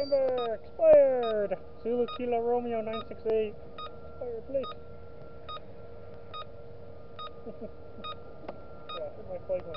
November, expired. Zulu Kilo Romeo 968, expired, please. yeah, I put my flag on.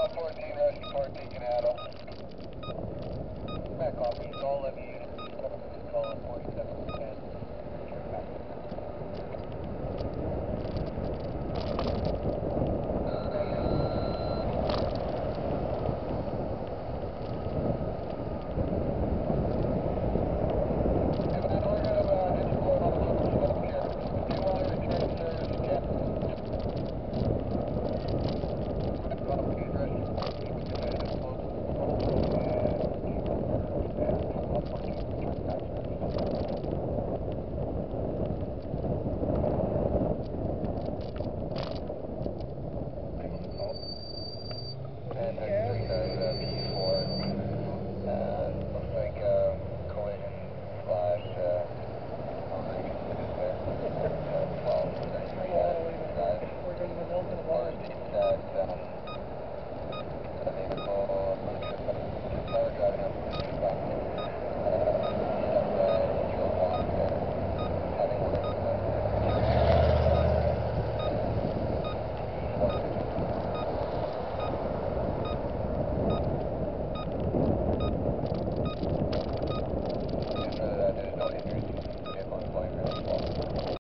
South 14, Rush Report, Deacon Adam. Back officers, all of you units, 4710.